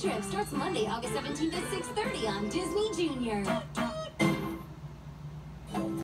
Trip starts Monday, August 17th at 6.30 on Disney Junior.